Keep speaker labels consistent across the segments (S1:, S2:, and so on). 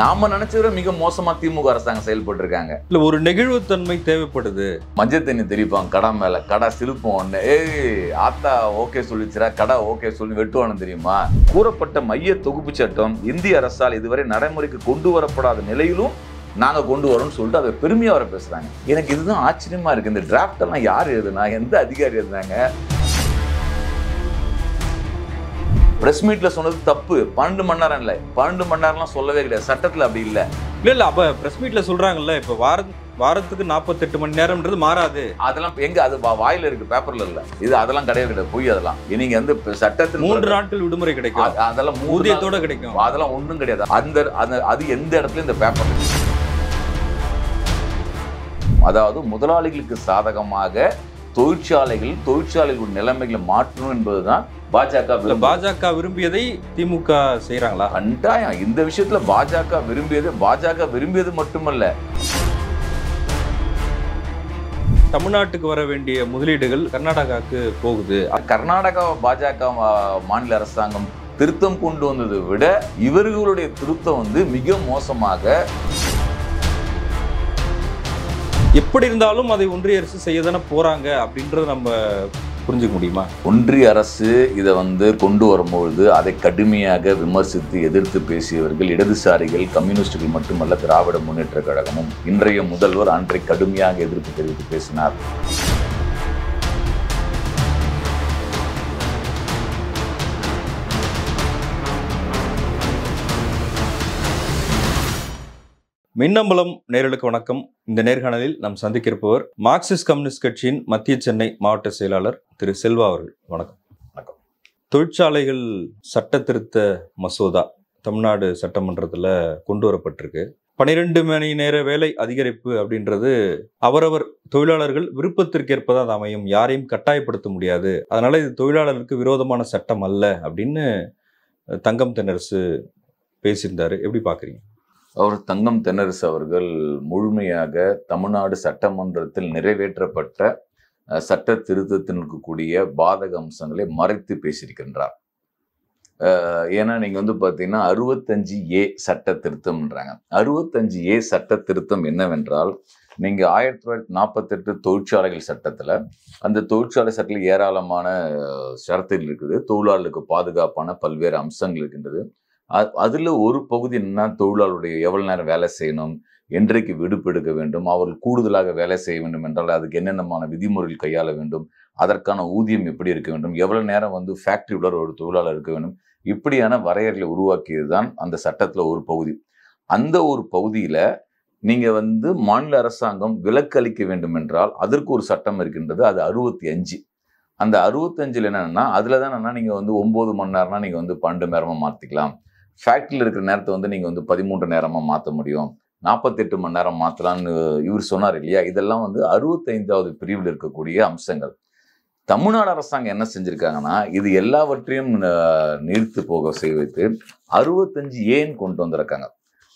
S1: நாம நினைச்சத விட மிக மோசமா திமுக அரசாங்கம் செயல்பட்டு இருக்காங்க
S2: இல்ல ஒரு நெகிழ்வுத்தன்மை தேவைப்படுது.
S1: மஞ்சள் தண்ணி தெளிப்பான் கடை மேல கடை சிலுப்பம் ஒண்ணு. ஏய் ஆத்தா ஓகே சொல்லிச்சுரா கடை ஓகே சொல்லி வெட்டுவானு தெரியுமா? கூறப்பட்ட மைய தொகுப்பு சட்டம் இந்திய அரசால் இதுவரை நடைமுறைக்கு கொண்டு வரப்படாத நிலையிலும் நாங்க கொண்டு வரோம்னு சொல்லிட்டு அதை பெருமையா வர பேசுறாங்க. எனக்கு இதுதான் ஆச்சரியமா இருக்கு. இந்த டிராஃப்ட் எல்லாம் யார் எழுதுனா எந்த அதிகாரி எழுதுனாங்க? பிரஸ் மீட்ல சொன்னது தப்பு. பன்னெண்டு மணி நேரம் இல்லை. பன்னெண்டு மணி நேரம்லாம் சொல்லவே கிடையாது. சட்டத்துல அப்படி இல்லை.
S2: இல்ல இல்ல. அப்ப பிரஸ் மீட்ல சொல்றாங்கல்ல இப்ப வார வாரத்துக்கு நாற்பத்தெட்டு மணி நேரம்ன்றது மாறாது.
S1: அதெல்லாம் எங்க? அது வாயில இருக்கு பேப்பர்ல இல்ல. இது அதெல்லாம் கிடையாது கிடையாது. பொய் அதெல்லாம். நீங்க வந்து இப்ப சட்டத்தின்
S2: மூன்று நாட்கள் விடுமுறை கிடைக்கும்.
S1: அதெல்லாம்
S2: ஊதியத்தோட கிடைக்கும்.
S1: அதெல்லாம் ஒண்ணும் கிடையாது. அந்த அந்த அது எந்த இடத்துல இந்த பேப்பர் அதாவது முதலாளிகளுக்கு சாதகமாக தொழிற்சாலைகள் தொழிற்சாலைகள் நிலைமைகளை மாற்றணும் என்பதுதான் பாஜக.
S2: பாஜக விரும்பியதை திமுக செய்யறாங்களா
S1: கட்டாயம் இந்த விஷயத்துல பாஜக விரும்பியது பாஜக விரும்பியது மட்டுமல்ல.
S2: தமிழ்நாட்டுக்கு வர வேண்டிய முதலீடுகள் கர்நாடகாவுக்கு போகுது.
S1: கர்நாடகா பாஜக மாநில அரசாங்கம் திருத்தம் கொண்டு வந்ததை விட இவர்களுடைய திருத்தம் வந்து மிக மோசமாக
S2: எப்படி இருந்தாலும் அதை ஒன்றிய அரசு செய்ய தானே போறாங்க அப்படின்றத நம்ம புரிஞ்சுக்க முடியுமா?
S1: ஒன்றிய அரசு இதை வந்து கொண்டு வரும்பொழுது அதை கடுமையாக விமர்சித்து எதிர்த்து பேசியவர்கள் இடதுசாரிகள் கம்யூனிஸ்டுகள் மட்டுமல்ல திராவிட முன்னேற்ற கழகமும் இன்றைய முதல்வர் அன்றை கடுமையாக எதிர்ப்பு தெரிவித்து பேசினார்.
S2: மின்னம்பலம் நேரலுக்கு வணக்கம். இந்த நேர்காணலில் நாம் சந்திக்க இருப்பவர் மார்க்சிஸ்ட் கம்யூனிஸ்ட் கட்சியின் மத்திய சென்னை மாவட்ட செயலாளர் திரு செல்வா அவர்கள். வணக்கம்.
S1: வணக்கம்.
S2: தொழிற்சாலைகள் சட்ட திருத்த மசோதா தமிழ்நாடு சட்டமன்றத்தில் கொண்டு வரப்பட்டிருக்கு. பனிரெண்டு மணி நேர வேலை அதிகரிப்பு அப்படின்றது அவரவர் தொழிலாளர்கள் விருப்பத்திற்கேற்ப தான் அது அமையும். யாரையும் கட்டாயப்படுத்த முடியாது. அதனால இது தொழிலாளருக்கு விரோதமான சட்டம் அல்ல அப்படின்னு தங்கம் தென்னரசு பேசியிருந்தாரு. எப்படி பாக்குறீங்க?
S1: அவர் தங்கம் தென்னரசு அவர்கள் முழுமையாக தமிழ்நாடு சட்டமன்றத்தில் நிறைவேற்றப்பட்ட சட்ட திருத்தத்தினுக்கு கூடிய பாதக அம்சங்களை மறைத்து பேசியிருக்கின்றார். ஏன்னா நீங்க வந்து பார்த்தீங்கன்னா அறுபத்தஞ்சு ஏ சட்ட திருத்தம்ன்றாங்க. அறுபத்தஞ்சு ஏ சட்ட திருத்தம் என்னவென்றால் நீங்க ஆயிரத்தி தொள்ளாயிரத்தி நாற்பத்தெட்டு தொழிற்சாலைகள் சட்டத்துல அந்த தொழிற்சாலை சட்டத்தில் ஏராளமான சரத்தில் இருக்குது. தொழிலாளர்களுக்கு பாதுகாப்பான பல்வேறு அம்சங்கள் இருக்கின்றது. அதில் ஒரு பகுதி என்னன்னா தொழிலாளருடைய எவ்வளோ நேரம் வேலை செய்யணும் என்றைக்கு விடுப்பெடுக்க வேண்டும் அவர்கள் கூடுதலாக வேலை செய்ய வேண்டும் என்றால் அதுக்கு என்னென்னமான விதிமுறைகள் கையாள வேண்டும் அதற்கான ஊதியம் எப்படி இருக்க வேண்டும் எவ்வளோ நேரம் வந்து ஃபேக்டரி உள்ள ஒரு தொழிலாளர் இருக்க வேண்டும் இப்படியான வரையறைகளை உருவாக்கியது தான் அந்த சட்டத்தில் ஒரு பகுதி. அந்த ஒரு பகுதியில் நீங்கள் வந்து மாநில அரசாங்கம் விலக்கு அளிக்க வேண்டும் என்றால் அதற்கு ஒரு சட்டம் இருக்கின்றது அது அறுபத்தி அஞ்சு. அந்த அறுபத்தஞ்சில் என்னென்னா அதில் தான் என்னன்னா நீங்கள் வந்து ஒம்பது மணி நேரம்னா நீங்கள் வந்து பன்னெண்டு மணி மாற்றிக்கலாம் ஃபேக்ட்ரியில் இருக்கிற நேரத்தை வந்து நீங்கள் வந்து பதிமூன்று நேரமாக மாற்ற முடியும். நாற்பத்தெட்டு மணி நேரம் மாற்றலாம்னு இவர் சொன்னார் இல்லையா? இதெல்லாம் வந்து அறுபத்தைந்தாவது பிரிவில் இருக்கக்கூடிய அம்சங்கள். தமிழ்நாடு அரசாங்கம் என்ன செஞ்சுருக்காங்கன்னா இது எல்லாவற்றையும் நிறுத்து நீர்த்து போக செய்ய வைத்து அறுபத்தஞ்சு ஏன்னு கொண்டு வந்திருக்காங்க.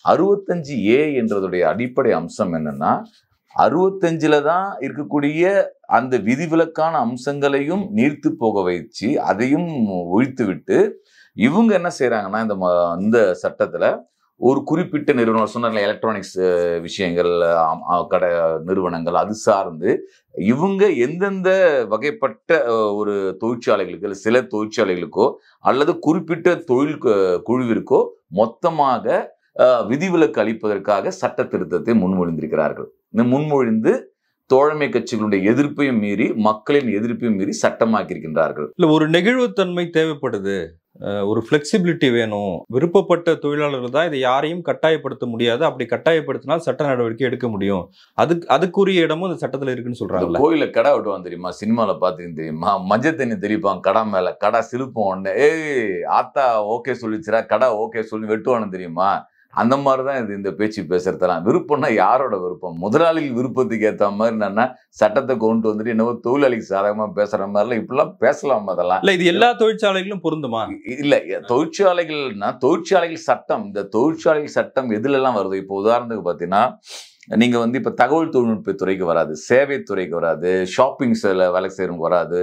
S1: அறுபத்தஞ்சு ஏ என்றதுடைய அடிப்படை அம்சம் என்னன்னா அறுபத்தஞ்சில் தான் இருக்கக்கூடிய அந்த விதிவிலக்கான அம்சங்களையும் நீர்த்து போக வச்சு அதையும் ஒழித்து விட்டு இவங்க என்ன செய்கிறாங்கன்னா இந்த ம- இந்த சட்டத்தில் ஒரு குறிப்பிட்ட நிறுவனம் சொன்ன எலக்ட்ரானிக்ஸ் விஷயங்கள் கடை நிறுவனங்கள் அது சார்ந்து இவங்க எந்தெந்த வகைப்பட்ட ஒரு தொழிற்சாலைகளுக்கு இல்லை சில தொழிற்சாலைகளுக்கோ அல்லது குறிப்பிட்ட தொழில் குழுவிற்கோ மொத்தமாக விதிவிலக்கு அளிப்பதற்காக சட்ட திருத்தத்தை முன்மொழிந்திருக்கிறார்கள். இந்த முன்மொழிந்து தோழமை கட்சிகளுடைய எதிர்ப்பையும் மீறி மக்களின் எதிர்ப்பையும் மீறி சட்டமாக்கியிருக்கின்றார்கள்.
S2: இல்ல ஒரு நெகிழ்வுத்தன்மை தேவைப்படுது. ஒரு ஃபிளெக்சிபிலிட்டி வேணும். விருப்பப்பட்ட தொழிலாளர்கள் தான் இதை யாரையும் கட்டாயப்படுத்த முடியாது. அப்படி கட்டாயப்படுத்தினால் சட்ட நடவடிக்கை எடுக்க முடியும். அதுக்கு அதுக்குரிய இடமும் இந்த சட்டத்துல இருக்குன்னு
S1: இந்த
S2: சொல்றாங்கல்ல.
S1: கோயில கடை வெட்டுவான் தெரியுமா? சினிமால பாத்தீங்க தெரியுமா? மஞ்சள் தண்ணி தெளிப்பான் கடை மேல கடை சிலுப்பம் ஏய் ஆத்தா ஓகே சொல்லிச்சுரா கடை ஓகே சொல்லி வெட்டுவானு தெரியுமா? அந்த மாதிரிதான் இது இந்த பேச்சு பேசுறதெல்லாம். விருப்பம்னா யாரோட விருப்பம்? முதலாளிகள் விருப்பத்துக்கு ஏத்த மாதிரி என்னன்னா சட்டத்தை கொண்டு வந்துட்டு என்னவோ தொழிலாளிக்கு சாதகமா பேசுற மாதிரிலாம் இப்படிலாம் பேசலாம் அதெல்லாம்?
S2: இல்ல இது எல்லா தொழிற்சாலைகளும் பொருந்துமா?
S1: இல்ல தொழிற்சாலைகள்னா தொழிற்சாலைகள் சட்டம். இந்த தொழிற்சாலைகள் சட்டம் எதுல எல்லாம் வருது? இப்போ உதாரணத்துக்கு பாத்தீங்கன்னா நீங்கள் வந்து இப்போ தகவல் தொழில்நுட்ப துறைக்கு வராது சேவை துறைக்கு வராது ஷாப்பிங்ஸ்ல வேலை செய்கிறவங்க வராது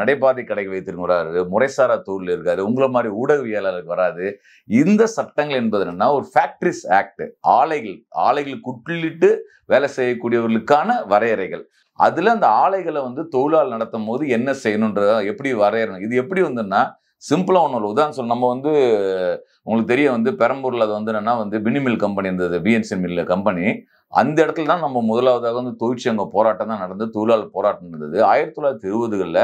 S1: நடைபாதை கடைக்கு வைத்திருக்க வராது முறைசாரா தொழில் இருக்காது உங்களை மாதிரி ஊடகவியலாளருக்கு வராது. இந்த சட்டங்கள் என்பது என்னென்னா ஒரு ஃபேக்ட்ரிஸ் ஆக்ட் ஆலைகள் ஆலைகளுக்கு உள்ளிட்டு வேலை செய்யக்கூடியவர்களுக்கான வரையறைகள். அதில் அந்த ஆலைகளை வந்து தொழிலால் நடத்தும் போது என்ன செய்யணுன்றதை எப்படி வரையறணும் இது எப்படி வந்துன்னா சிம்பிளாக ஒன்றும் இல்லை உதாரணம் சொல்ல நம்ம வந்து உங்களுக்கு தெரிய வந்து பெரம்பூரில் அது வந்து என்னென்னா வந்து பினிமில் கம்பெனி இருந்தது பிஎன்சி மில் கம்பெனி அந்த இடத்துல தான் நம்ம முதலாவதாக வந்து தொழிற்சங்க போராட்டம் தான் நடந்தது தொழிலாளர் போராட்டம் நடந்தது. ஆயிரத்தி தொள்ளாயிரத்தி இருபதுகளில்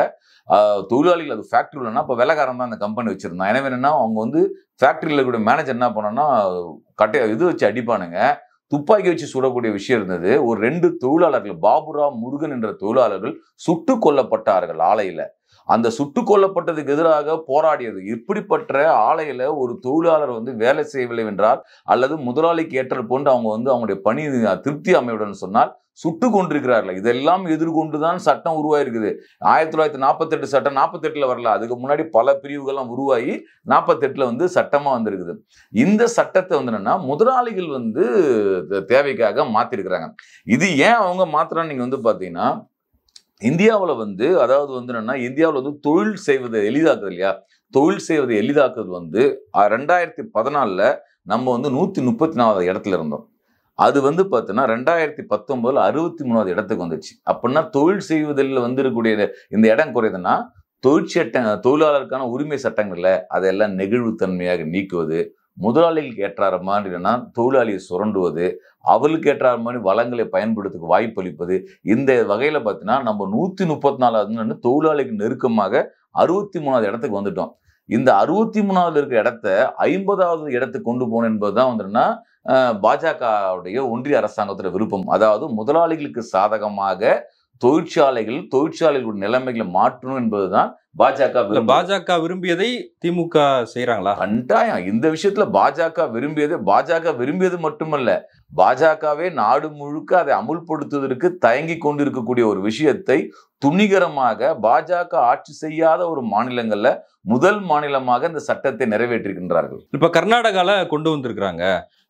S1: தொழிலாளிகள் அது ஃபேக்ட்ரி இல்லைன்னா இப்போ விலகாரம் தான் அந்த கம்பெனி வச்சுருந்தான். எனவே என்னென்னா அவங்க வந்து ஃபேக்ட்ரியில் கூட மேனேஜர் என்ன பண்ணோன்னா கட்டை இது வச்சு அடிப்பானுங்க. துப்பாக்கி வச்சு சுடக்கூடிய விஷயம் இருந்தது. ஒரு ரெண்டு தொழிலாளர்கள் பாபுரா முருகன் என்ற தொழிலாளர்கள் சுட்டு கொல்லப்பட்டார்கள் ஆலையில். அந்த சுட்டு கொல்லப்பட்டதுக்கு எதிராக போராடியது. இப்படிப்பட்ட ஆலையில் ஒரு தொழிலாளர் வந்து வேலை செய்யவில்லை என்றால் அல்லது முதலாளிக்கு ஏற்றல் போன்று அவங்க வந்து அவங்களுடைய பணி திருப்தி அமையுடன் சொன்னால் சுட்டு கொண்டிருக்கிறார்கள். இதெல்லாம் எதிர்கொண்டு தான் சட்டம் உருவாயிருக்குது. ஆயிரத்தி தொள்ளாயிரத்தி நாற்பத்தெட்டு சட்டம் நாற்பத்தெட்டில் வரல. அதுக்கு முன்னாடி பல பிரிவுகள்லாம் உருவாகி நாற்பத்தெட்டில் வந்து சட்டமாக வந்திருக்குது. இந்த சட்டத்தை வந்து என்னென்னா முதலாளிகள் வந்து தேவைக்காக மாற்றிருக்கிறாங்க இது ஏன் அவங்க மாத்துறான்னு நீங்கள் வந்து பார்த்தீங்கன்னா இந்தியாவில் வந்து அதாவது வந்து என்னன்னா இந்தியாவில் வந்து தொழில் செய்வதை எளிதாக்குது இல்லையா? தொழில் செய்வதை எளிதாக்குறது வந்து ரெண்டாயிரத்தி பதினாலில் நம்ம வந்து நூற்றி முப்பத்தி நாலாவது இடத்துல இருந்தோம். அது வந்து பார்த்தீங்கன்னா ரெண்டாயிரத்தி பத்தொம்போதில் அறுபத்தி மூணாவது இடத்துக்கு வந்துச்சு. அப்படின்னா தொழில் செய்வதில் வந்து இருக்கக்கூடிய இந்த இடம் குறையுதுன்னா தொழிற்சட்ட தொழிலாளருக்கான உரிமை சட்டங்களில் அதெல்லாம் நெகிழ்வுத்தன்மையாக நீக்குவது முதலாளிகளுக்கு ஏற்றார மாதிரினா தொழிலாளியை சுரண்டுவது அவளுக்கு ஏற்றார மாதிரி வளங்களை பயன்படுத்துக்கு வாய்ப்பளிப்பது இந்த வகையில் பார்த்தீங்கன்னா நம்ம நூற்றி முப்பத்தி நாலாவது தொழிலாளிக்கு நெருக்கமாக அறுபத்தி மூணாவது இடத்துக்கு வந்துட்டோம். இந்த அறுபத்தி மூணாவது இருக்கிற இடத்த ஐம்பதாவது இடத்துக்கு கொண்டு போகணும் என்பதுதான் வந்துன்னா பாஜகவுடைய ஒன்றிய அரசாங்கத்தோட விருப்பம். அதாவது முதலாளிகளுக்கு சாதகமாக தொழிற்சாலைகள் தொழிற்சாலைகளுடைய நிலைமைகளை மாற்றணும் என்பதுதான் பாஜக.
S2: பாஜக விரும்பியதை திமுக செய்யறாங்களா
S1: கட்டாயம் இந்த விஷயத்துல பாஜக விரும்பியது பாஜக விரும்பியது மட்டுமல்ல பாஜகவே நாடு முழுக்க அதை அமுல்படுத்துவதற்கு தயங்கி கொண்டிருக்கக்கூடிய ஒரு விஷயத்தை துணிகரமாக பாஜக ஆட்சி செய்யாத ஒரு மாநிலங்கள்ல முதல் மாநிலமாக இந்த சட்டத்தை நிறைவேற்றிருக்கின்றார்கள்.
S2: இப்ப கர்நாடகால கொண்டு வந்திருக்கிறாங்க.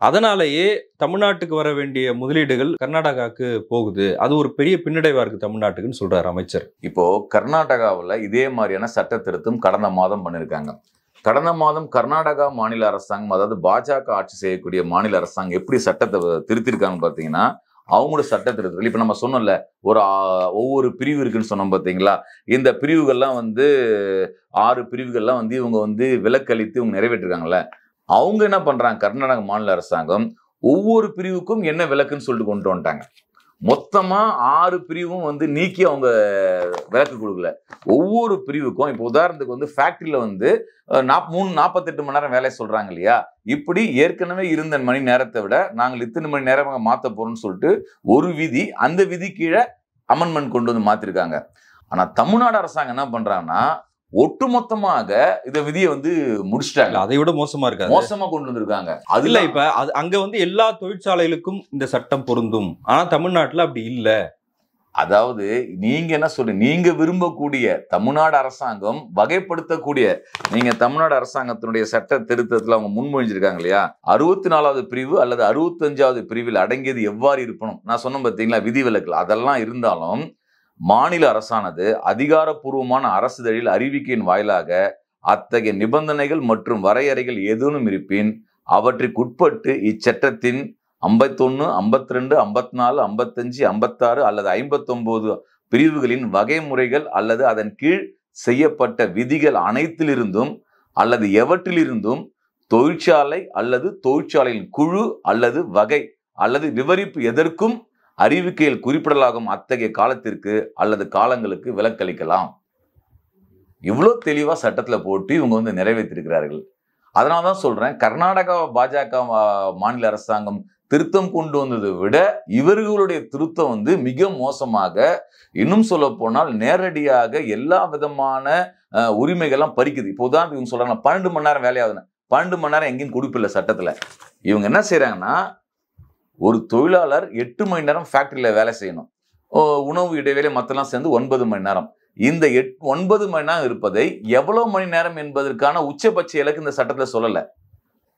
S2: அதனாலேயே தமிழ்நாட்டுக்கு வர வேண்டிய முதலீடுகள் கர்நாடகாவுக்கு போகுது. அது ஒரு பெரிய பின்னடைவா இருக்கு தமிழ்நாட்டுக்குன்னு சொல்றாரு அமைச்சர்.
S1: இப்போ கர்நாடகாவில் இதே மாதிரியான சட்ட திருத்தம் கடந்த மாதம் பண்ணியிருக்காங்க கடந்த மாதம் கர்நாடகா மாநில அரசாங்கம் அதாவது பாஜக ஆட்சி செய்யக்கூடிய மாநில அரசாங்கம் எப்படி சட்டத்தை திருத்திருக்காங்க பார்த்தீங்கன்னா அவங்களோட சட்ட திருத்தத்தில் இப்போ நம்ம சொன்னோம்ல ஒரு ஒவ்வொரு பிரிவு இருக்குன்னு சொன்னோம் பார்த்தீங்களா? இந்த பிரிவுகள்லாம் வந்து ஆறு பிரிவுகள்லாம் வந்து இவங்க வந்து விலக்களித்து இவங்க நிறைவேற்றிருக்காங்கல்ல. அவங்க என்ன பண்றாங்க? கர்நாடக மாநில அரசாங்கம் ஒவ்வொரு பிரிவுக்கும் என்ன விலக்குன்னு சொல்லிட்டு கொண்டு வந்துட்டாங்க. மொத்தமாக ஆறு பிரிவும் வந்து நீக்கி அவங்க விலக்கு கொடுக்கல. ஒவ்வொரு பிரிவுக்கும் இப்போ உதாரணத்துக்கு வந்து ஃபேக்ட்ரியில் வந்து நாப் மூணு நாற்பத்தெட்டு மணி நேரம் வேலை சொல்கிறாங்க இல்லையா? இப்படி ஏற்கனவே இருந்த மணி நேரத்தை விட நாங்கள் இத்தனை மணி நேரமாக மாற்ற போகிறோம்னு சொல்லிட்டு ஒரு விதி அந்த விதி கீழே அமெண்ட்மெண்ட் கொண்டு வந்து மாற்றிருக்காங்க ஆனால் தமிழ்நாடு அரசாங்கம் என்ன பண்ணுறாங்கன்னா ஒட்டுமொத்தமாக இந்த விதியை வந்து முடிச்சிட்டாங்க.
S2: அதை விட மோசமா இருக்காது.
S1: மோசமா கொண்டு வந்திருக்காங்க.
S2: இல்ல
S1: அதுல
S2: இப்ப அது அங்க வந்து எல்லா தொழிற்சாலைகளுக்கும் இந்த சட்டம் பொருந்தும். ஆனா தமிழ்நாட்டுல அப்படி இல்ல.
S1: அதாவது நீங்க என்ன சொல்றீங்க நீங்க விரும்பக்கூடிய தமிழ்நாடு அரசாங்கம் வகைப்படுத்தக்கூடிய நீங்க தமிழ்நாடு அரசாங்கத்தினுடைய சட்ட திருத்தத்துல அவங்க முன்மொழிஞ்சிருக்காங்க இல்லையா? அறுபத்தி நாலாவது பிரிவு அல்லது அறுபத்தஞ்சாவது பிரிவில் அடங்கியது எவ்வாறு இருக்கணும்? நான் சொன்னேன் பார்த்தீங்களா விதிவிலக்கு அதெல்லாம் இருந்தாலும் மாநில அரசானது அதிகாரப்பூர்வமான அரசுதழில் அறிவிக்கையின் வாயிலாக அத்தகைய நிபந்தனைகள் மற்றும் வரையறைகள் ஏதேனும் இருப்பின் அவற்றுக்குட்பட்டு இச்சட்டத்தின் ஐம்பத்தொன்று ஐம்பத்தி ரெண்டு ஐம்பத்தி நாலு ஐம்பத்தஞ்சு ஐம்பத்தாறு அல்லது ஐம்பத்தொம்போது பிரிவுகளின் வகைமுறைகள் அல்லது அதன் கீழ் செய்யப்பட்ட விதிகள் அனைத்திலிருந்தும் அல்லது எவற்றிலிருந்தும் தொழிற்சாலை அல்லது தொழிற்சாலையின் குழு அல்லது வகை அல்லது விவரிப்பு எதற்கும் அறிவிக்கையில் குறிப்பிடலாகும் அத்தகைய காலத்திற்கு அல்லது காலங்களுக்கு விலக்களிக்கலாம். இவ்வளோ தெளிவாக சட்டத்தில் போட்டு இவங்க வந்து நிறைவேற்றிருக்கிறார்கள். அதனால தான் சொல்கிறேன் கர்நாடகா பாஜக மாநில அரசாங்கம் திருத்தம் கொண்டு வந்ததை விட இவர்களுடைய திருத்தம் வந்து மிக மோசமாக இன்னும் சொல்ல போனால் நேரடியாக எல்லா விதமான உரிமைகள்லாம் பறிக்குது. இப்போ உதாரணத்துக்கு இவங்க சொல்கிறாங்க பன்னெண்டு மணி நேரம் வேலையாகுதுன்னு. பன்னெண்டு மணி நேரம் எங்கேயும் கொடுப்பில்லை சட்டத்தில். இவங்க என்ன செய்கிறாங்கன்னா ஒரு தொழிலாளர் எட்டு மணி நேரம் ஃபேக்ட்ரியில் வேலை செய்யணும். ஓ, உணவு இடைவேளை மற்றெல்லாம் சேர்ந்து ஒன்பது மணி நேரம். இந்த எட் ஒன்பது மணி நேரம் இருப்பதை எவ்வளோ மணி நேரம் என்பதற்கான உச்சபட்ச இலக்கு இந்த சட்டத்தில் சொல்லலை.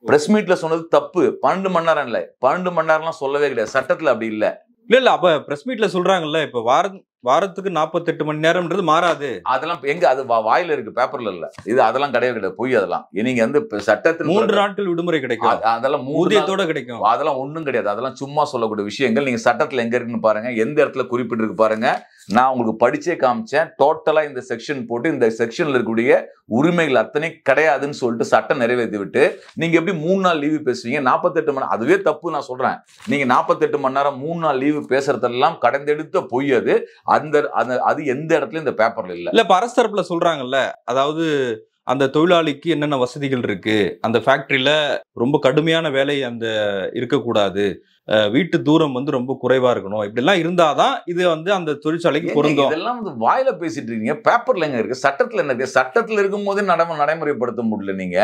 S1: பிரஸ் மீட்ல சொன்னது தப்பு. பன்னெண்டு மணி நேரம் இல்லை. பன்னெண்டு மணி நேரம்லாம் சொல்லவே கிடையாது. சட்டத்தில் அப்படி இல்லை.
S2: இல்ல இல்ல. அப்ப பிரஸ் மீட்ல சொல்றாங்கல்ல இப்ப வாரம் வாரத்துக்கு நாற்பத்தெட்டு மணி நேரம்ன்றது மாறாது.
S1: அதெல்லாம் எங்க அது வாயில இருக்கு பேப்பர்ல இல்ல. இது அதெல்லாம் கிடையவே கிடையாது. பொய் அதெல்லாம். நீங்க வந்து இப்ப சட்டத்தின்
S2: மூன்று நாட்கள் விடுமுறை கிடைக்கும்.
S1: அதெல்லாம்
S2: ஊதியத்தோட கிடைக்கும்.
S1: அதெல்லாம் ஒண்ணும் கிடையாது. அதெல்லாம் சும்மா சொல்லக்கூடிய விஷயங்கள். நீங்க சட்டத்துல எங்க இருக்குன்னு பாருங்க. எந்த இடத்துல குறிப்பிட்டிருக்கு பாருங்க. நான் உங்களுக்கு படிச்சே காமிச்சேன். டோட்டலா இந்த செக்ஷன் போட்டு இந்த செக்ஷன்ல இருக்கக்கூடிய உரிமைகள் அத்தனை கிடையாதுன்னு சொல்லிட்டு சட்டம் நிறைவேற்றி விட்டு நீங்க எப்படி மூணு நாள் லீவு பேசுவீங்க? நாற்பத்தெட்டு மணி அதுவே தப்பு நான் சொல்றேன். நீங்க நாற்பத்தெட்டு மணி நேரம் மூணு நாள் லீவு பேசுறதெல்லாம் கடந்தெடுத்த பொய் அது. அந்த அந்த- அது எந்த இடத்துலயும் இந்த பேப்பர்ல இல்ல.
S2: இல்ல இப்ப அரசு தரப்புல சொல்றாங்கல்ல அதாவது அந்த தொழிலாளிக்கு என்னென்ன வசதிகள் இருக்கு அந்த ஃபேக்டரியில ரொம்ப கடுமையான வேலை அந்த இருக்கக்கூடாது வீட்டு தூரம் வந்து ரொம்ப குறைவா இருக்கணும் இப்படி எல்லாம் இருந்தாதான் இது வந்து அந்த தொழிற்சாலைக்கு பொருந்தும்.
S1: இதெல்லாம் வந்து வாயில பேசிட்டு இருக்கீங்க பேப்பர்ல எங்க இருக்கு சட்டத்துல என்ன இருக்கு சட்டத்துல இருக்கும் போதே நடைமு நடைமுறைப்படுத்த முடியல நீங்க.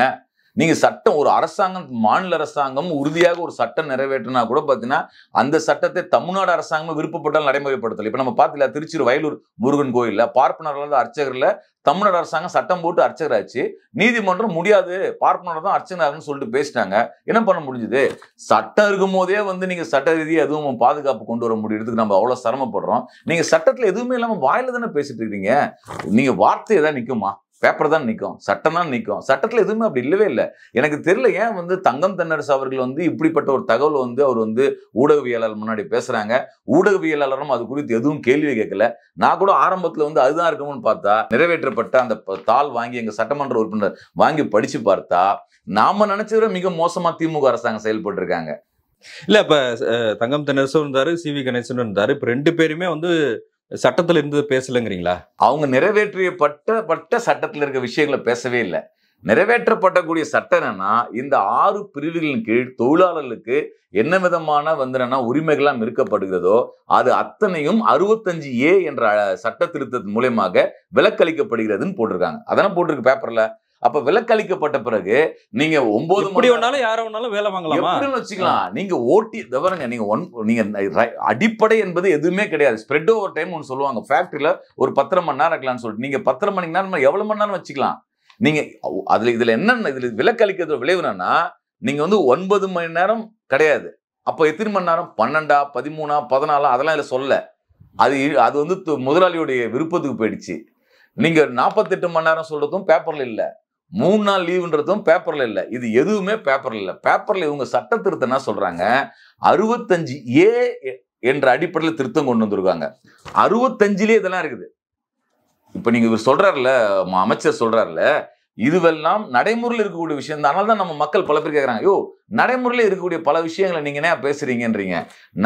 S1: நீங்கள் சட்டம் ஒரு அரசாங்கம் மாநில அரசாங்கம் உறுதியாக ஒரு சட்டம் நிறைவேற்றினா கூட பார்த்தீங்கன்னா அந்த சட்டத்தை தமிழ்நாடு அரசாங்கம் விருப்பப்பட்டால் நடைமுறைப்படுத்தலை. இப்போ நம்ம பார்த்துல திருச்சியூர் வயலூர் முருகன் கோயிலில் பார்ப்பனர்கள் அர்ச்சகரில் தமிழ்நாடு அரசாங்கம் சட்டம் போட்டு அர்ச்சகராச்சு. நீதிமன்றம் முடியாது பார்ப்பனர் தான் அர்ச்சகராகன்னு சொல்லிட்டு பேசிட்டாங்க. என்ன பண்ண முடிஞ்சுது? சட்டம் இருக்கும் போதே வந்து நீங்கள் சட்ட ரீதியாக எதுவும் பாதுகாப்பு கொண்டு வர முடியறதுக்கு நம்ம அவ்வளோ சிரமப்படுறோம். நீங்கள் சட்டத்தில் எதுவுமே இல்லாமல் வாயில தானே பேசிட்டு இருக்கீங்க? நீங்கள் வார்த்தை தான் நிற்குமா பேப்பர் தான் நிற்கும் சட்டம் தான் நிற்கும் சட்டத்தில் எதுவுமே அப்படி இல்லவே இல்லை. எனக்கு தெரியல ஏன் வந்து தங்கம் தென்னரசு அவர்கள் வந்து இப்படிப்பட்ட ஒரு தகவல் வந்து அவர் வந்து ஊடகவியலாளர் முன்னாடி பேசுகிறாங்க ஊடகவியலாளரும் அது குறித்து எதுவும் கேள்வி கேட்கல. நான் கூட ஆரம்பத்தில் வந்து அதுதான் இருக்கும்னு பார்த்தா நிறைவேற்றப்பட்ட அந்த தாள் வாங்கி எங்கள் சட்டமன்ற உறுப்பினர் வாங்கி படித்து பார்த்தா நாம நினைச்சதை மிக மோசமாக திமுக அரசாங்கம் செயல்பட்டுருக்காங்க.
S2: இல்லை இப்போ தங்கம் தென்னரசும் இருந்தார் சி வி கணேசனும் இருந்தார். இப்போ ரெண்டு பேருமே வந்து சட்டத்தில் இருந்து பேசலங்கிறீங்களா?
S1: அவங்க நிறைவேற்றியப்பட்ட பட்ட சட்டத்தில் இருக்க விஷயங்களை பேசவே இல்லை. நிறைவேற்றப்படக்கூடிய சட்டம் என்னன்னா இந்த ஆறு பிரிவுகளின் கீழ் தொழிலாளர்களுக்கு என்ன விதமான வந்து என்னன்னா உரிமைகள்லாம் இருக்கப்படுகிறதோ அது அத்தனையும் அறுபத்தஞ்சு ஏ என்ற சட்ட திருத்தத்தின் மூலயமாக விலக்களிக்கப்படுகிறதுன்னு போட்டிருக்காங்க. அதெல்லாம் போட்டிருக்கு பேப்பர்ல அப்ப விலக்களிக்கப்பட்ட பிறகு நீங்க ஒன்பது
S2: எப்படி வேணாலும் யார வேணாலும் வேலை வாங்கலாமா?
S1: வச்சுக்கலாம். நீங்க ஓட்டி தவறுங்க நீங்க ஒன் நீங்க அடிப்படை என்பது எதுவுமே கிடையாது. ஸ்ப்ரெட் ஓவர் டைம் ஒன்று சொல்லுவாங்க. ஃபேக்டரியில ஒரு பத்தரை மணி நேரம் இருக்கலாம்னு சொல்லிட்டு. நீங்க பத்தரை மணி நேரம் எவ்வளவு மணி நேரம் வச்சுக்கலாம்? நீங்க அதுல இதுல என்னென்ன இதுல விலக்களிக்கிறது விளைவு என்னன்னா நீங்க வந்து ஒன்பது மணி நேரம் கிடையாது. அப்ப எத்தனை மணி நேரம்? பன்னெண்டா பதிமூணா பதினாலா? அதெல்லாம் இதுல சொல்ல அது அது வந்து முதலாளியுடைய விருப்பத்துக்கு போயிடுச்சு. நீங்க நாற்பத்தெட்டு மணி நேரம் சொல்றதும் பேப்பர்ல இல்ல. மூணு நாள் லீவுன்றதும் பேப்பரில் இல்லை. இது எதுவுமே பேப்பரில் இல்லை. பேப்பரில் இவங்க சட்ட திருத்தம் என்ன சொல்கிறாங்க அறுபத்தஞ்சு ஏ என்ற அடிப்படையில் திருத்தம் கொண்டு வந்திருக்காங்க. அறுபத்தஞ்சிலே இதெல்லாம் இருக்குது. இப்போ நீங்கள் இவர் சொல்றாருல அமைச்சர் சொல்கிறாருல்ல இதுவெல்லாம் நடைமுறையில் இருக்கக்கூடிய விஷயம். தான் அதனால தான் நம்ம மக்கள் பல பேர் கேட்குறாங்க யோ நடைமுறையில் இருக்கக்கூடிய பல விஷயங்களை நீங்கள் என்ன பேசுறீங்கன்றீங்க?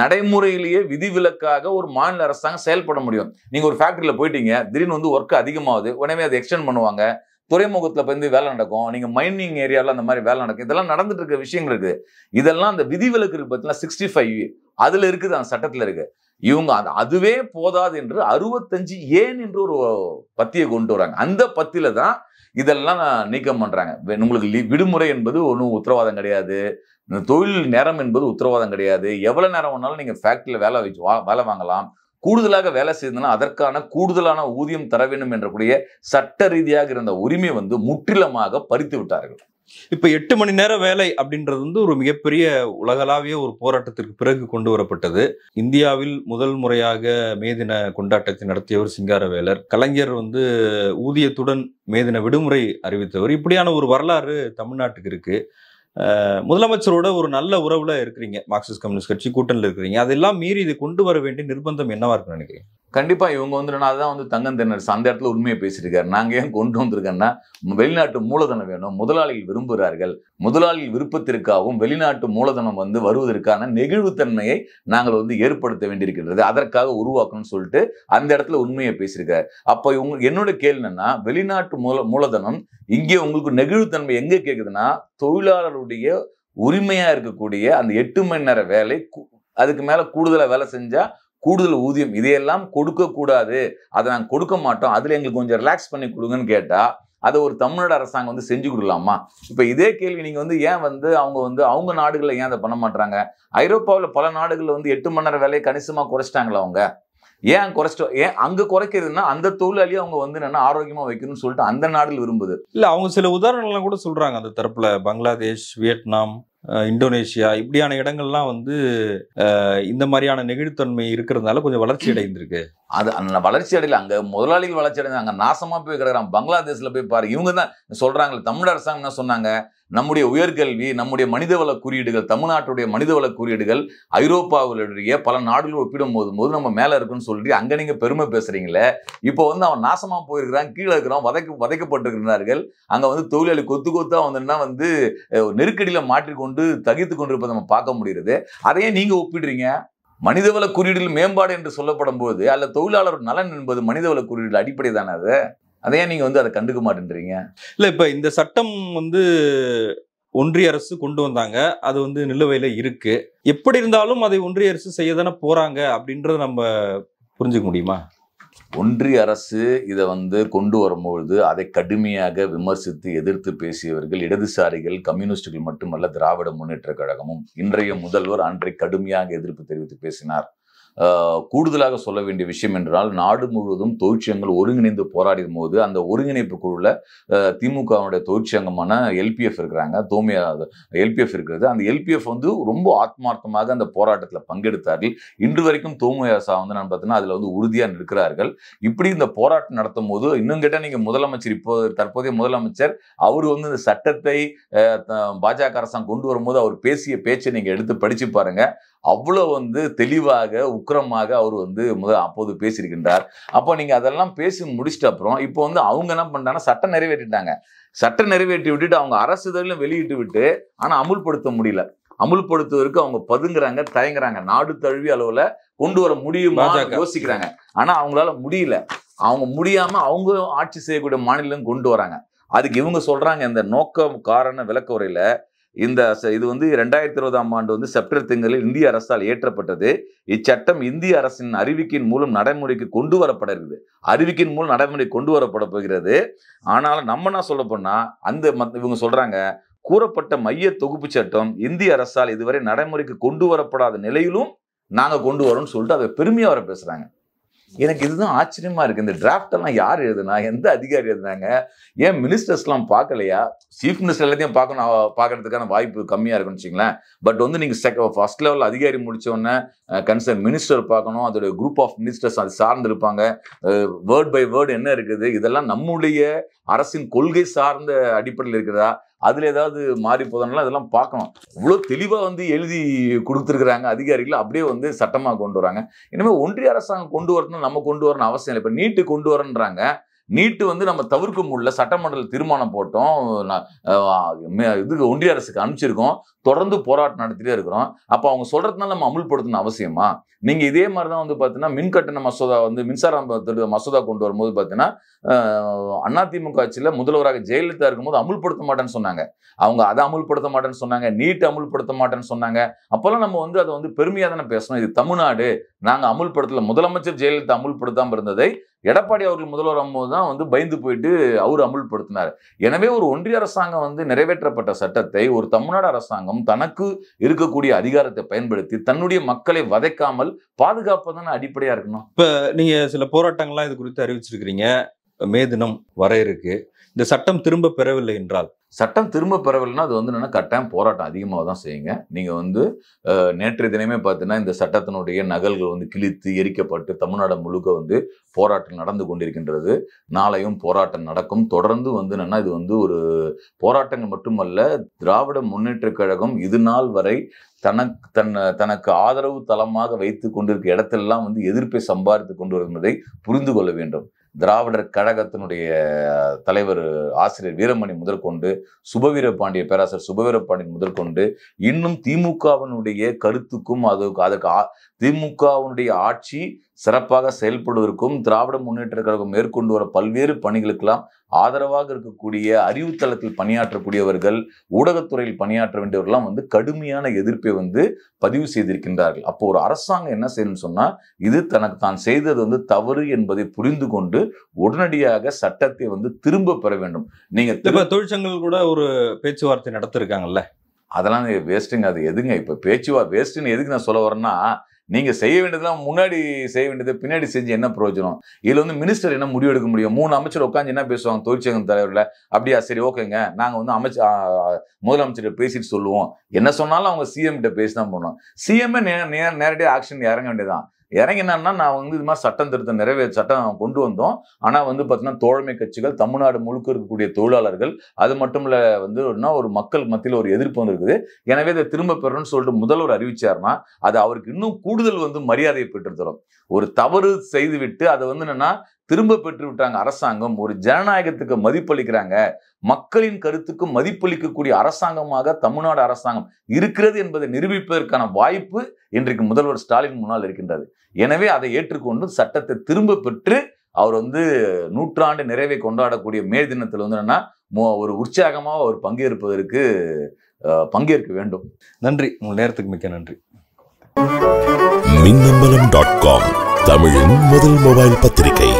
S1: நடைமுறையிலேயே விதிவிலக்காக ஒரு மாநில அரசாங்கம் செயல்பட முடியும். நீங்கள் ஒரு ஃபேக்ட்ரியில் போயிட்டீங்க திடீர்னு வந்து ஒர்க் அதிகமாகுது உடனே அதை எக்ஸ்டெண்ட் பண்ணுவாங்க துறைமுகத்தில் போய் வந்து வேலை நடக்கும். நீங்கள் மைனிங் ஏரியாவில் அந்த மாதிரி வேலை நடக்கும். இதெல்லாம் நடந்துட்டு இருக்க விஷயங்கள் இருக்குது இதெல்லாம் அந்த விதிவிலக்கு இருக்கு பார்த்தீங்கன்னா சிக்ஸ்டி ஃபைவ் அதில் இருக்குது அந்த சட்டத்தில் இருக்குது இவங்க அது அதுவே போதாது என்று அறுபத்தஞ்சு ஏன் என்று ஒரு பத்தியை கொண்டு வராங்க. அந்த பத்தியில தான் இதெல்லாம் நீக்கம் பண்றாங்க. உங்களுக்கு விடுமுறை என்பது ஒன்றும் உத்தரவாதம் கிடையாது. தொழில் நேரம் என்பது உத்தரவாதம் கிடையாது. எவ்வளோ நேரம் வேணாலும் நீங்கள் ஃபேக்ட்ரியில் வேலை வச்சு வா- வேலை வாங்கலாம். கூடுதலாக வேலை செய்ததுன்னா அதற்கான கூடுதலான ஊதியம் தர வேண்டும் என்றக்கூடிய சட்ட ரீதியாக இருந்த உரிமை வந்து முற்றிலுமாக பறித்து விட்டார்கள்.
S2: இப்ப எட்டு மணி நேர வேலை அப்படின்றது வந்து ஒரு மிகப்பெரிய உலகளாவிய ஒரு போராட்டத்திற்கு பிறகு கொண்டு வரப்பட்டது. இந்தியாவில் முதல் முறையாக மே தின கொண்டாட்டத்தை நடத்தியவர் சிங்காரவேலர். கலைஞர் வந்து ஊதியத்துடன் மே தின விடுமுறை அறிவித்தவர். இப்படியான ஒரு வரலாறு தமிழ்நாட்டுக்கு இருக்கு. முதலமைச்சரோட ஒரு நல்ல உறவுல இருக்கிறீங்க. மார்க்சிஸ்ட் கம்யூனிஸ்ட் கட்சி கூட்டணியில் இருக்கிறீங்க. அதெல்லாம் மீறி இது கொண்டு வர வேண்டிய நிர்பந்தம் என்னவா இருக்குன்னு நினைக்கிறீங்க?
S1: கண்டிப்பாக இவங்க வந்து நான் அதான் வந்து தங்கம் தென்னரசு அந்த இடத்துல உண்மையை பேசியிருக்காரு நாங்கள் ஏன் கொண்டு வந்திருக்கேன்னா வெளிநாட்டு மூலதனம் வேணும். முதலாளிகள் விரும்புகிறார்கள். முதலாளிகள் விருப்பத்திற்காகவும் வெளிநாட்டு மூலதனம் வந்து வருவதற்கான நெகிழ்வுத்தன்மையை நாங்கள் வந்து ஏற்படுத்த வேண்டியிருக்கின்றது. அதற்காக உருவாக்கணும்னு சொல்லிட்டு அந்த இடத்துல உண்மையை பேசியிருக்காரு. அப்போ இவங்க என்னோட கேள்வி என்னன்னா வெளிநாட்டு மூல மூலதனம் இங்கே உங்களுக்கு நெகிழ்வுத்தன்மை எங்கே கேட்குதுன்னா தொழிலாளருடைய உரிமையாக இருக்கக்கூடிய அந்த எட்டு மணி நேர வேலை அதுக்கு மேலே கூடுதலாக வேலை செஞ்சால் கூடுதல் ஊதியம் இதையெல்லாம் கொடுக்கக்கூடாது. அதை நாங்கள் கொடுக்க மாட்டோம். அதில் எங்களுக்கு கொஞ்சம் ரிலாக்ஸ் பண்ணி கொடுங்கன்னு கேட்டால் அதை ஒரு தமிழ்நாடு அரசாங்கம் வந்து செஞ்சு கொடுக்கலாமா? இப்போ இதே கேள்வி நீங்கள் வந்து ஏன் வந்து அவங்க வந்து அவங்க நாடுகளில் ஏன் அதை பண்ண மாட்டாங்க ஐரோப்பாவில் பல நாடுகளில் வந்து எட்டு மணி நேரம் வேலையை கணிசமாக குறைச்சிட்டாங்களா அவங்க. ஏன் குறைச்சிட்டு ஏன் அங்க குறைக்கிறதுன்னா அந்த தொழிலாளியை அவங்க வந்து என்னன்னா ஆரோக்கியமா வைக்கணும்னு சொல்லிட்டு அந்த நாடுகள் விரும்புது.
S2: இல்ல அவங்க சில உதாரணங்கள்லாம் கூட சொல்றாங்க அந்த தரப்புல. பங்களாதேஷ் வியட்நாம் இந்தோனேஷியா இப்படியான இடங்கள்லாம் வந்து இந்த மாதிரியான நெகிழ்த்தன்மை இருக்கிறதுனால கொஞ்சம் வளர்ச்சி அடைந்திருக்கு.
S1: அது அந்த வளர்ச்சி அடையில். அங்கே முதலாளிகள் வளர்ச்சி அடைந்து அங்கே நாசமாக போய் கிடக்குறான். பங்களாதேஷில் போய் பாரு. இவங்க தான் சொல்கிறாங்களே தமிழ் அரசாங்கம் என்ன சொன்னாங்க? நம்முடைய உயர்கல்வி நம்முடைய மனிதவள குறியீடுகள் தமிழ்நாட்டுடைய மனிதவள குறியீடுகள் ஐரோப்பாவுடைய பல நாடுகள் ஒப்பிடும் போது போது நம்ம மேலே இருக்குன்னு சொல்லிட்டு அங்கே நீங்கள் பெருமை பேசுகிறீங்களே இப்போ வந்து அவன் நாசமாக போயிருக்கிறான் கீழே இருக்கிறான் வதைக்க வதைக்கப்பட்டிருக்கிறார்கள். அங்கே வந்து தொழிலாளி கொத்து கொத்தாக வந்துன்னா வந்து நெருக்கடியில் மாற்றிக்கொண்டு தகித்து கொண்டிருப்பதை நம்ம பார்க்க முடியுது அதையே நீங்கள் ஒப்பிடுறீங்க? மனிதவள குறியீடுகள் மேம்பாடு என்று சொல்லப்படும் போது அல்ல தொழிலாளர் நலன் என்பது மனிதவள குறியீடு அடிப்படை தானே அது? அதையே நீங்க வந்து அதை கண்டுக்க மாட்டேன்றீங்க.
S2: இல்ல இப்ப இந்த சட்டம் வந்து ஒன்றிய அரசு கொண்டு வந்தாங்க. அது வந்து நிலுவையில இருக்கு. எப்படி இருந்தாலும் அதை ஒன்றிய அரசு செய்ய தானே போறாங்க அப்படின்றத நம்ம புரிஞ்சுக்க முடியுமா?
S1: ஒன்றிய அரசு இதை வந்து கொண்டு வரும்பொழுது அதை கடுமையாக விமர்சித்து எதிர்த்து பேசியவர்கள் இடதுசாரிகள் கம்யூனிஸ்டுகள் மட்டுமல்ல திராவிட முன்னேற்ற கழகமும் இன்றைய முதல்வர் அன்றை கடுமையாக எதிர்ப்பு தெரிவித்து பேசினார். கூடுதலாக சொல்ல வேண்டிய விஷயம் என்றால் நாடு முழுவதும் தொழிற்சங்கங்கள் ஒருங்கிணைந்து போராடும் போது அந்த ஒருங்கிணைப்பு குழுல திமுகவுடைய தொழிற்சங்கமான எல்பிஎஃப் இருக்கிறாங்க. தோமியா எல்பிஎஃப் இருக்கிறது. அந்த எல்பிஎஃப் வந்து ரொம்ப ஆத்மார்த்தமாக அந்த போராட்டத்தில் பங்கெடுத்தார்கள். இன்று வரைக்கும் தோமுயாசா வந்து நான் பார்த்தீங்கன்னா அதில் வந்து உறுதியாக நிற்கிறார்கள். இப்படி இந்த போராட்டம் நடத்தும் போது இன்னும் கேட்டால் நீங்கள் முதலமைச்சர் இப்போ தற்போதைய முதலமைச்சர் அவர் வந்து இந்த சட்டத்தை பாஜக அரசாங்கம் கொண்டு வரும்போது அவர் பேசிய பேச்சை நீங்கள் எடுத்து படித்து பாருங்கள் அவ்வளோ வந்து தெளிவாக உக்கிரமாக அவர் வந்து முத அப்போது பேசியிருக்கின்றார். அப்போ நீங்க அதெல்லாம் பேசி முடிச்சிட்ட அப்புறம் இப்போ வந்து அவங்க என்ன பண்ணிட்டாங்கன்னா சட்டம் நிறைவேற்றிட்டாங்க. சட்டம் நிறைவேற்றி விட்டுட்டு அவங்க அரசு இதழிலும் வெளியிட்டு விட்டு ஆனா அமுல்படுத்த முடியல. அமுல்படுத்துவதற்கு அவங்க பதுங்குறாங்க தயங்குறாங்க. நாடு தழுவிய அளவுல கொண்டு வர முடியுமா. யோசிக்கிறாங்க. ஆனா அவங்களால முடியல. அவங்க முடியாம அவங்க ஆட்சி செய்யக்கூடிய மாநிலம் கொண்டு வராங்க. அதுக்கு இவங்க சொல்றாங்க இந்த நோக்கம் காரண விளக்க உரையில இந்த இது வந்து ரெண்டாயிரத்தி இருபதாம் ஆண்டு வந்து செப்டம்பர் திங்களில் இந்திய அரசால் ஏற்றப்பட்டது இச்சட்டம் இந்திய அரசின் அறிவிக்கையின் மூலம் நடைமுறைக்கு கொண்டு வரப்பட இருக்குது அறிவிக்கையின் மூலம் நடைமுறை கொண்டு வரப்பட போகிறது. ஆனாலும் நம்ம என்ன சொல்ல போனால் அந்த இவங்க சொல்கிறாங்க கூறப்பட்ட மைய தொகுப்பு சட்டம் இந்திய அரசால் இதுவரை நடைமுறைக்கு கொண்டு வரப்படாத நிலையிலும் நாங்கள் கொண்டு வரோம்னு சொல்லிட்டு அதை பெருமையாக வர பேசுகிறாங்க எனக்கு இதுதான் ஆச்சரியமா இருக்கு. இந்த டிராஃப்டெல்லாம் யார் எழுதுனா? எந்த அதிகாரி எழுதுனாங்க? ஏன் மினிஸ்டர்ஸ்லாம் பார்க்கலையா? சீஃப் மினிஸ்டர் எல்லாத்தையும் பார்க்கணும் பார்க்கறதுக்கான வாய்ப்பு கம்மியாக இருக்குன்னு வச்சிங்களேன் பட் வந்து நீங்கள் செக ஃபர்ஸ்ட் லெவல் அதிகாரி முடித்தோடனே கன்சர்ன் மினிஸ்டர் பார்க்கணும். அதோட குரூப் ஆஃப் மினிஸ்டர்ஸ் அது சார்ந்திருப்பாங்க வேர்ட் பை வேர்டு என்ன இருக்குது? இதெல்லாம் நம்முடைய அரசின் கொள்கை சார்ந்த அடிப்படையில் இருக்கிறதா அதில் ஏதாவது மாறி போதனால இதெல்லாம் பார்க்கணும் இவ்வளோ தெளிவாக வந்து எழுதி கொடுத்துருக்குறாங்க அதிகாரிகள். அப்படியே வந்து சட்டமாக கொண்டு வராங்க. இனிமேல் ஒன்றிய அரசாங்கம் கொண்டு வரணும் நம்ம கொண்டு வரணும் அவசியம் இல்லை. இப்போ நீட்டு கொண்டு வரன்றாங்க நீட்டு வந்து நம்ம தவிர்க்க முடியல சட்டமன்றத்தில் தீர்மானம் போட்டோம். இதுக்கு ஒன்றிய அரசுக்கு அனுப்பிச்சிருக்கோம். தொடர்ந்து போராட்டம் நடத்திட்டே இருக்கிறோம். அப்போ அவங்க சொல்றதுனால நம்ம அமுல்படுத்தணும் அவசியமா? நீங்க இதே மாதிரி தான் வந்து பார்த்தீங்கன்னா மின்கட்டண மசோதா வந்து மின்சாரம் மசோதா கொண்டு வரும்போது பார்த்தீங்கன்னா அஹ், அதிமுக ஆட்சியில் முதல்வராக ஜெயலலிதா இருக்கும்போது அமுல்படுத்த மாட்டேன்னு சொன்னாங்க. அவங்க அதை அமுல்படுத்த மாட்டேன்னு சொன்னாங்க. நீட் அமுல்படுத்த மாட்டேன்னு சொன்னாங்க. அப்போல்லாம் நம்ம வந்து அதை வந்து பெருமையாக தானே பேசணும். இது தமிழ்நாடு. நாங்கள் அமுல்படுத்தல. முதலமைச்சர் ஜெயலலிதா அமுல்படுத்தாமல் இருந்ததை எடப்பாடி அவர்கள் முதல்வர் போது தான் வந்து பயந்து போயிட்டு அவர் அமுல்படுத்தினார். எனவே ஒரு ஒன்றிய அரசாங்கம் வந்து நிறைவேற்றப்பட்ட சட்டத்தை ஒரு தமிழ்நாடு அரசாங்கம் தனக்கு இருக்கக்கூடிய அதிகாரத்தை பயன்படுத்தி தன்னுடைய மக்களை வதைக்காமல் பாதுகாப்பதான அடிப்படையாக இருக்கணும்.
S2: இப்போ நீங்கள் சில போராட்டங்கள்லாம் இது குறித்து அறிவிச்சிருக்கிறீங்க. மே தினம் வர இருக்கு. இந்த சட்டம் திரும்ப பெறவில்லை என்றால்?
S1: சட்டம் திரும்ப பெறவில்லைன்னா அது வந்து என்னன்னா கட்டாயம் போராட்டம் அதிகமாக தான் செய்யுங்க. நீங்கள் வந்து நேற்றைய தினமே பார்த்தீங்கன்னா இந்த சட்டத்தினுடைய நகல்கள் வந்து கிழித்து எரிக்கப்பட்டு தமிழ்நாடு முழுக்க வந்து போராட்டம் நடந்து கொண்டிருக்கின்றது. நாளையும் போராட்டம் நடக்கும். தொடர்ந்து வந்து என்னன்னா இது வந்து ஒரு போராட்டங்கள் மட்டுமல்ல திராவிட முன்னேற்ற கழகம் இது நாள் வரை தனக்கு தன் தனக்கு ஆதரவு தளமாக வைத்து கொண்டிருக்க இடத்தெல்லாம் வந்து எதிர்ப்பை சம்பாதித்து கொண்டு வருவதை புரிந்து கொள்ள வேண்டும். திராவிடர் கழகத்தினுடைய தலைவர் ஆசிரியர் வீரமணி முதற்கொண்டு சுபவீர பாண்டிய பேராசிரியர் சுபவீர பாண்டியன் முதற்கொண்டு இன்னும் திமுகவினுடைய கருத்துக்கும் அதுக்கு அதற்கு திமுகவினுடைய ஆட்சி சிறப்பாக செயல்படுவதற்கும் திராவிட முன்னேற்ற கழகம் மேற்கொண்டு வர பல்வேறு பணிகளுக்கெல்லாம் ஆதரவாக இருக்கக்கூடிய அறிவுத்தளத்தில் பணியாற்றக்கூடியவர்கள் ஊடகத்துறையில் பணியாற்ற வேண்டியவர்கள்லாம் வந்து கடுமையான எதிர்ப்பை வந்து பதிவு செய்திருக்கின்றார்கள். அப்போ ஒரு அரசாங்கம் என்ன செய்யணும்னு சொன்னா இது தனக்கு தான் செய்தது வந்து தவறு என்பதை புரிந்து கொண்டு உடனடியாக சட்டத்தை வந்து திரும்ப பெற வேண்டும். நீங்க
S2: இப்ப
S1: திரும்ப
S2: தொழிற்சங்கங்கள் கூட ஒரு பேச்சுவார்த்தை நடத்திருக்காங்கல்ல?
S1: அதெல்லாம் வேஸ்ட்டுங்க அது எதுங்க? இப்ப பேச்சுவா வேஸ்ட்டுன்னு எதுக்கு நான் சொல்ல வரேன்னா நீங்க செய்ய வேண்டியதெல்லாம் முன்னாடி செய்ய வேண்டியது பின்னாடி செஞ்சு என்ன பிரயோஜனம்? இதில் வந்து மினிஸ்டர் என்ன முடிவு எடுக்க முடியும்? மூணு அமைச்சர் உட்காந்து என்ன பேசுவாங்க? தொழிற்சங்கம் தலைவர்ல அப்படியா? சரி ஓகேங்க. நாங்கள் வந்து அமைச்சர் முதலமைச்சர்கிட்ட பேசிட்டு சொல்லுவோம். என்ன சொன்னாலும் அவங்க சிஎம் கிட்ட பேசி தான் போனோம் சிஎம் நேரடியாக ஆக்ஷன் இறங்க வேண்டியதான் இறங்கினான்னா நான் வந்து இது மாதிரி சட்டம் திருத்தம் நிறைவே சட்டம் கொண்டு வந்தோம். ஆனால் வந்து பார்த்தீங்கன்னா தோழமை கட்சிகள் தமிழ்நாடு முழுக்க இருக்கக்கூடிய தொழிலாளர்கள் அது மட்டும் இல்லை வந்து ஒரு மக்கள் மத்தியில் ஒரு எதிர்ப்பு வந்து இருக்குது எனவே இதை திரும்ப பெறணும்னு சொல்லிட்டு முதல்வர் அறிவிச்சார்னா அது அவருக்கு இன்னும் கூடுதல் வந்து மரியாதையை பெற்று தரும் ஒரு தவறு செய்துவிட்டு அதை வந்து என்னன்னா திரும்ப பெற்று விட்டாங்க அரசாங்கம். ஒரு ஜனநாயகத்துக்கு மதிப்பளிக்கிறாங்க. மக்களின் கருத்துக்கு மதிப்பளிக்கக்கூடிய அரசாங்கமாக தமிழ்நாடு அரசாங்கம் இருக்கிறது என்பதை நிரூபிப்பதற்கான வாய்ப்பு இன்றைக்கு முதல்வர் ஸ்டாலின் முன்னால் இருக்கின்றது. எனவே அதை ஏற்றுக்கொண்டு சட்டத்தை திரும்ப பெற்று அவர் வந்து நூற்றாண்டு நிறைவை கொண்டாடக்கூடிய மே தினத்தில் வந்து என்னன்னா ஒரு உற்சாகமாக அவர் பங்கேற்பதற்கு அஹ், பங்கேற்க வேண்டும்.
S2: நன்றி. உங்கள் நேரத்துக்கு மிக்க நன்றி.
S3: Minnambalam dot com. தமிழின் முதல் மொபைல் பத்திரிகை.